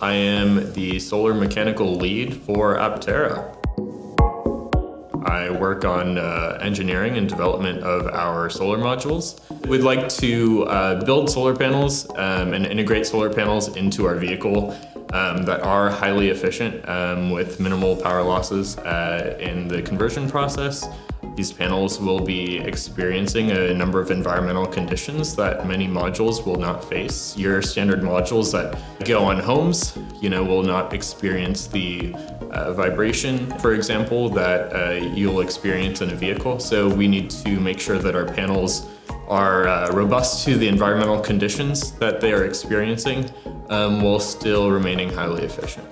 I am the solar mechanical lead for Aptera. I work on uh, engineering and development of our solar modules. We'd like to uh, build solar panels um, and integrate solar panels into our vehicle um, that are highly efficient um, with minimal power losses uh, in the conversion process. These panels will be experiencing a number of environmental conditions that many modules will not face. Your standard modules that go on homes, you know, will not experience the uh, vibration, for example, that uh, you'll experience in a vehicle. So we need to make sure that our panels are uh, robust to the environmental conditions that they are experiencing um, while still remaining highly efficient.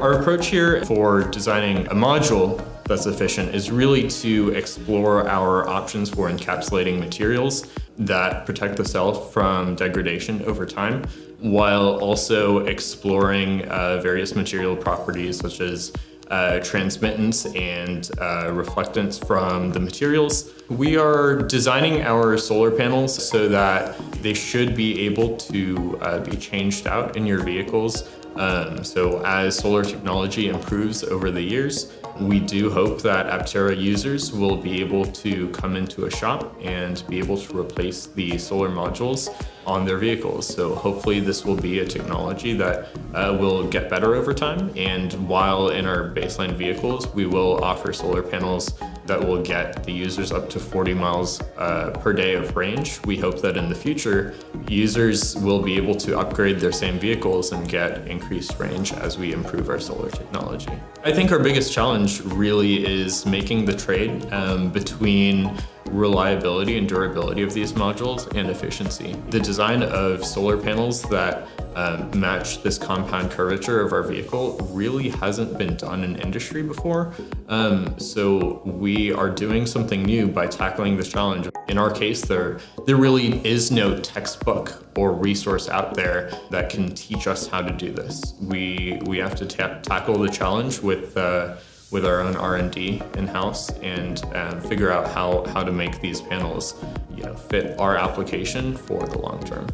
Our approach here for designing a module that's efficient is really to explore our options for encapsulating materials that protect the cell from degradation over time, while also exploring uh, various material properties such as uh, transmittance and uh, reflectance from the materials. We are designing our solar panels so that they should be able to uh, be changed out in your vehicles um, so as solar technology improves over the years, we do hope that Aptera users will be able to come into a shop and be able to replace the solar modules on their vehicles. So hopefully this will be a technology that uh, will get better over time. And while in our baseline vehicles, we will offer solar panels that will get the users up to 40 miles uh, per day of range. We hope that in the future, users will be able to upgrade their same vehicles and get increased range as we improve our solar technology. I think our biggest challenge really is making the trade um, between reliability and durability of these modules and efficiency. The design of solar panels that um, match this compound curvature of our vehicle really hasn't been done in industry before. Um, so we are doing something new by tackling this challenge. In our case, there, there really is no textbook or resource out there that can teach us how to do this. We, we have to tackle the challenge with uh, with our own R&D in-house and um, figure out how, how to make these panels you know, fit our application for the long term.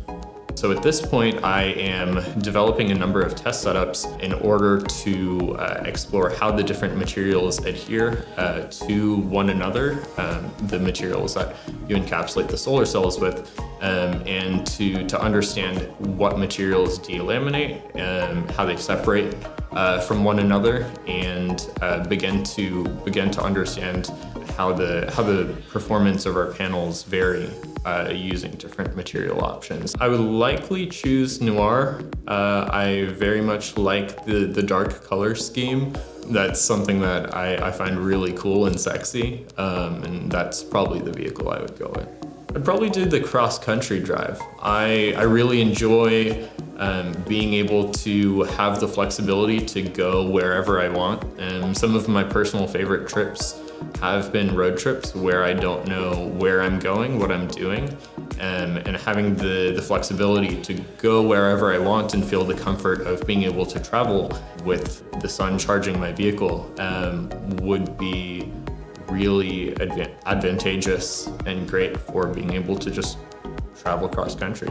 So at this point, I am developing a number of test setups in order to uh, explore how the different materials adhere uh, to one another, um, the materials that you encapsulate the solar cells with, um, and to, to understand what materials delaminate, um, how they separate uh, from one another, and uh, begin to begin to understand how the how the performance of our panels vary uh, using different material options. I would likely choose Noir. Uh, I very much like the, the dark color scheme. That's something that I, I find really cool and sexy, um, and that's probably the vehicle I would go with. I'd probably do the cross-country drive. I, I really enjoy um, being able to have the flexibility to go wherever I want. And some of my personal favorite trips have been road trips where I don't know where I'm going, what I'm doing, um, and having the, the flexibility to go wherever I want and feel the comfort of being able to travel with the sun charging my vehicle um, would be really advantageous and great for being able to just travel cross country.